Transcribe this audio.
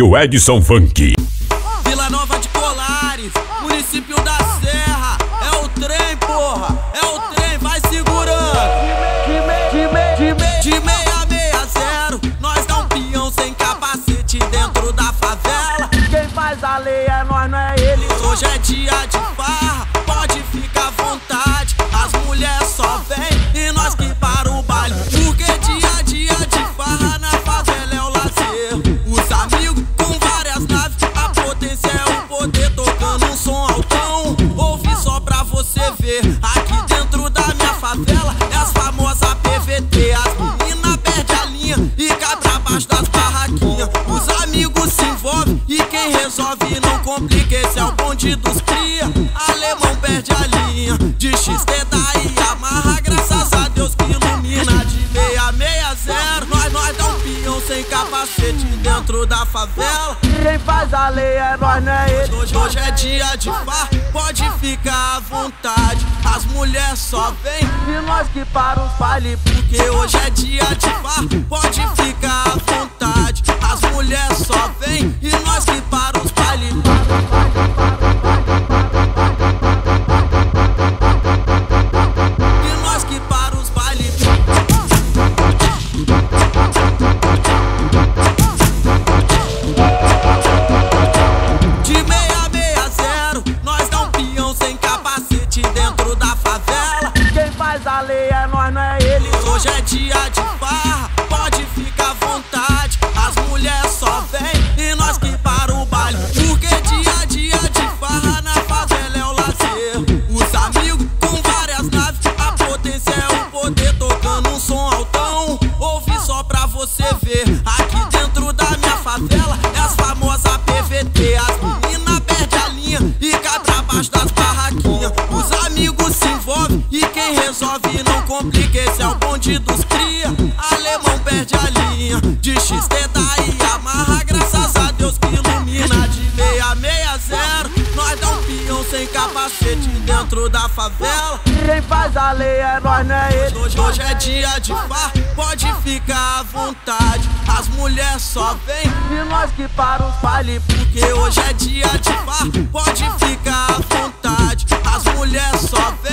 e o Edson Funk. Vila Nova de Colares, município da Serra. É o trem, porra, é o trem, vai segurando. De, me, de, me, de meia meia zero, nós dá um peão sem capacete dentro da favela. Quem faz a lei é nós, não é ele. Hoje é dia de farra, tocando um som altão. Ouve só pra você ver. Aqui dentro da minha favela é as famosas PVT. As meninas perdem a linha e cai pra baixo das barraquinhas. Os amigos se envolvem e quem resolve não complica. Esse é o bonde dos cria. Alemão perde a linha de XT daí amarra. Capacete dentro da favela. Quem faz a lei é nós, não é ele. Hoje, hoje é dia de far, pode ficar à vontade. As mulheres só vêm E nós que para os bailes. porque hoje é dia de far, pode ficar você ver. Aqui dentro da minha favela é as famosas PVT. As meninas perdem a linha e cai pra baixo das barraquinhas. Os amigos se envolvem e quem resolve não complica. Esse é o bonde dos cria. Alemão perde a linha de XT daí sem capacete dentro da favela. Quem faz a lei é nós, não é ele. Hoje, hoje é dia de far, pode ficar à vontade. As mulheres só vêm E nós que para os porque hoje é dia de far, pode ficar à vontade. As mulheres só vêm